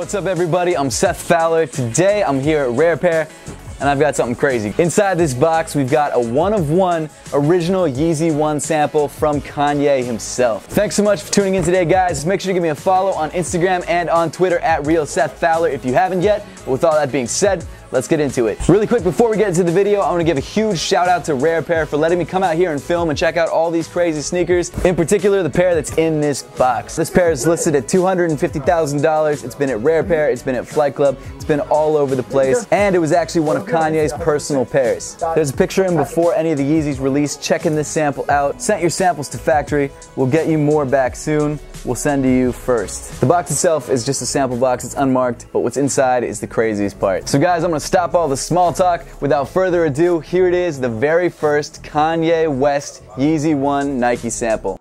What's up everybody? I'm Seth Fowler. Today I'm here at Rare Pair and I've got something crazy. Inside this box, we've got a one of one original Yeezy 1 sample from Kanye himself. Thanks so much for tuning in today, guys. Make sure to give me a follow on Instagram and on Twitter at Real Seth Fowler if you haven't yet. But with all that being said, let's get into it. Really quick, before we get into the video, I want to give a huge shout out to Rare Pair for letting me come out here and film and check out all these crazy sneakers. In particular, the pair that's in this box. This pair is listed at $250,000. It's been at Rare Pair, it's been at Flight Club, it's been all over the place, and it was actually one of Kanye's personal pairs. There's a picture of him before any of the Yeezys released, checking this sample out. Sent your samples to factory. We'll get you more back soon. We'll send to you first. The box itself is just a sample box, it's unmarked, but what's inside is the craziest part. So guys, I'm gonna stop all the small talk. Without further ado, here it is, the very first Kanye West Yeezy 1 Nike sample.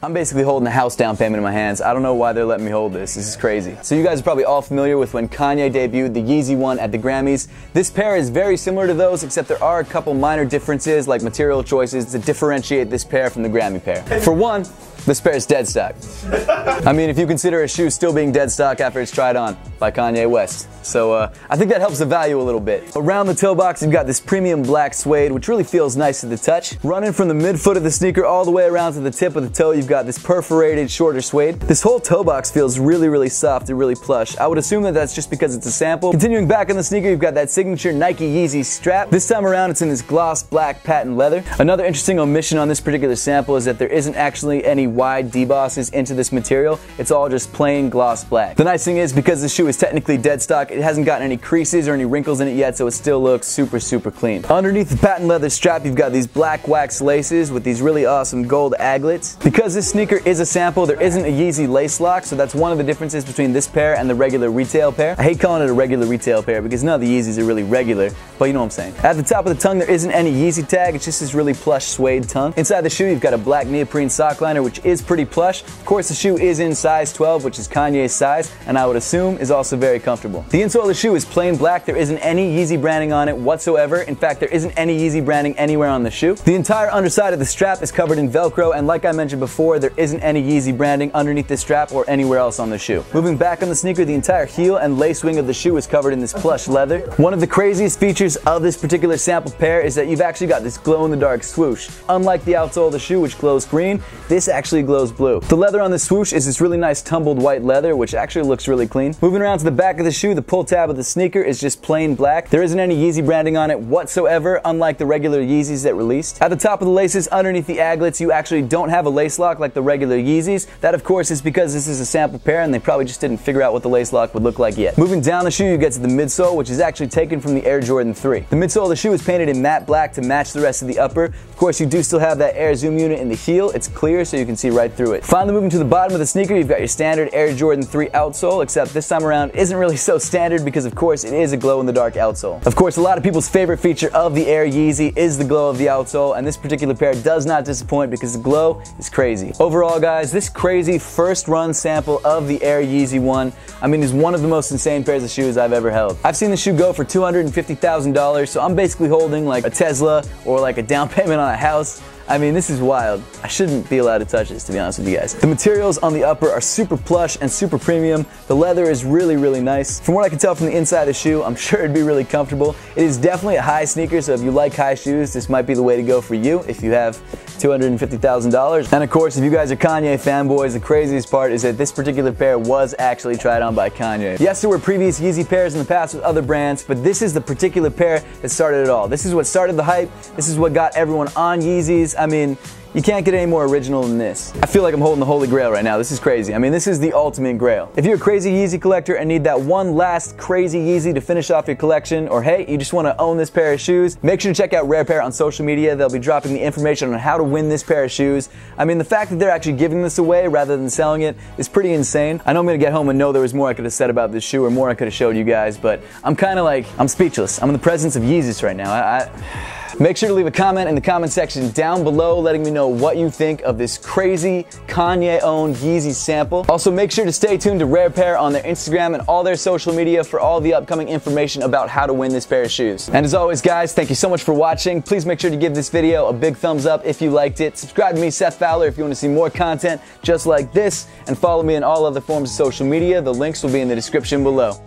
I'm basically holding a house down payment in my hands. I don't know why they're letting me hold this. This is crazy. So you guys are probably all familiar with when Kanye debuted the Yeezy one at the Grammys. This pair is very similar to those, except there are a couple minor differences like material choices to differentiate this pair from the Grammy pair. For one, this pair is dead stock. I mean, if you consider a shoe still being dead stock after it's tried on by Kanye West. So uh, I think that helps the value a little bit. Around the toe box, you've got this premium black suede, which really feels nice to the touch. Running from the midfoot of the sneaker all the way around to the tip of the toe, you've got this perforated shorter suede. This whole toe box feels really, really soft and really plush. I would assume that that's just because it's a sample. Continuing back on the sneaker, you've got that signature Nike Yeezy strap. This time around, it's in this gloss black patent leather. Another interesting omission on this particular sample is that there isn't actually any wide debosses into this material. It's all just plain gloss black. The nice thing is, because the shoe is technically dead stock, it hasn't gotten any creases or any wrinkles in it yet, so it still looks super, super clean. Underneath the patent leather strap, you've got these black wax laces with these really awesome gold aglets. Because this sneaker is a sample, there isn't a Yeezy lace lock, so that's one of the differences between this pair and the regular retail pair. I hate calling it a regular retail pair because none of the Yeezys are really regular, but you know what I'm saying. At the top of the tongue, there isn't any Yeezy tag, it's just this really plush suede tongue. Inside the shoe, you've got a black neoprene sock liner, which is pretty plush. Of course, the shoe is in size 12, which is Kanye's size, and I would assume is also very comfortable. The insole of the shoe is plain black. There isn't any Yeezy branding on it whatsoever. In fact, there isn't any Yeezy branding anywhere on the shoe. The entire underside of the strap is covered in Velcro, and like I mentioned before, there isn't any Yeezy branding underneath the strap or anywhere else on the shoe. Moving back on the sneaker, the entire heel and lace wing of the shoe is covered in this plush leather. One of the craziest features of this particular sample pair is that you've actually got this glow-in-the-dark swoosh. Unlike the outsole of the shoe, which glows green, this actually glows blue. The leather on the swoosh is this really nice tumbled white leather, which actually looks really clean. Moving around to the back of the shoe, the pull tab of the sneaker is just plain black. There isn't any Yeezy branding on it whatsoever, unlike the regular Yeezys that released. At the top of the laces, underneath the aglets, you actually don't have a lace lock like the regular Yeezys. That, of course, is because this is a sample pair and they probably just didn't figure out what the lace lock would look like yet. Moving down the shoe, you get to the midsole, which is actually taken from the Air Jordan 3. The midsole of the shoe is painted in matte black to match the rest of the upper. Of course, you do still have that Air Zoom unit in the heel. It's clear so you can see right through it. Finally, moving to the bottom of the sneaker, you've got your standard Air Jordan 3 outsole, except this time around isn't really so standard because, of course, it is a glow-in-the-dark outsole. Of course, a lot of people's favorite feature of the Air Yeezy is the glow of the outsole, and this particular pair does not disappoint because the glow is crazy. Overall, guys, this crazy first run sample of the Air Yeezy 1, I mean, is one of the most insane pairs of shoes I've ever held. I've seen the shoe go for $250,000, so I'm basically holding like a Tesla or like a down payment on a house. I mean, this is wild. I shouldn't be allowed to touch this, to be honest with you guys. The materials on the upper are super plush and super premium. The leather is really, really nice. From what I can tell from the inside of the shoe, I'm sure it'd be really comfortable. It is definitely a high sneaker, so if you like high shoes, this might be the way to go for you if you have $250,000. And of course, if you guys are Kanye fanboys, the craziest part is that this particular pair was actually tried on by Kanye. Yes, there were previous Yeezy pairs in the past with other brands, but this is the particular pair that started it all. This is what started the hype. This is what got everyone on Yeezys. I mean, you can't get any more original than this. I feel like I'm holding the holy grail right now. This is crazy. I mean, this is the ultimate grail. If you're a crazy Yeezy collector and need that one last crazy Yeezy to finish off your collection, or hey, you just want to own this pair of shoes, make sure to check out Rare Pair on social media. They'll be dropping the information on how to win this pair of shoes. I mean, the fact that they're actually giving this away rather than selling it is pretty insane. I know I'm going to get home and know there was more I could have said about this shoe or more I could have showed you guys, but I'm kind of like, I'm speechless. I'm in the presence of Yeezys right now. I, I Make sure to leave a comment in the comment section down below letting me know what you think of this crazy Kanye owned Yeezy sample. Also, make sure to stay tuned to Rare Pair on their Instagram and all their social media for all the upcoming information about how to win this pair of shoes. And as always, guys, thank you so much for watching. Please make sure to give this video a big thumbs up if you liked it. Subscribe to me, Seth Fowler, if you want to see more content just like this, and follow me on all other forms of social media. The links will be in the description below.